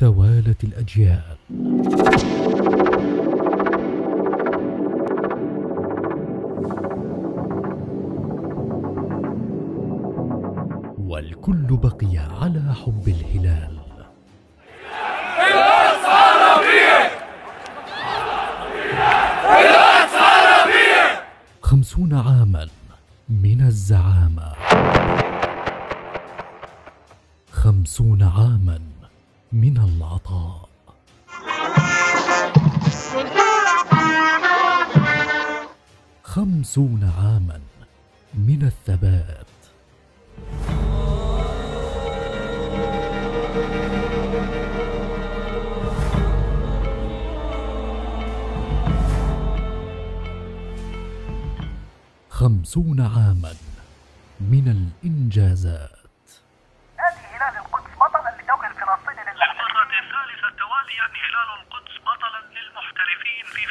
توالت الأجيال. والكل بقي على حب الهلال. خمسون عاما من الزعامة. خمسون عاما من العطاء. خمسون عاما من الثبات. خمسون عاما من الإنجازات. نادي هلال القدس للمرة تواليا هلال القدس بطلا للمحترفين في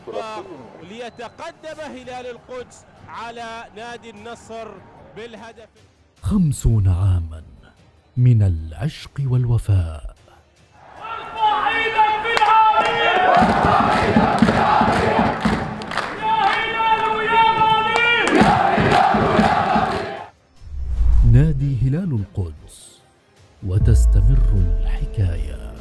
فلسطين. ليتقدم هلال القدس على نادي النصر بالهدف. خمسون عاما من العشق والوفاء. نادي هلال القدس وتستمر الحكاية.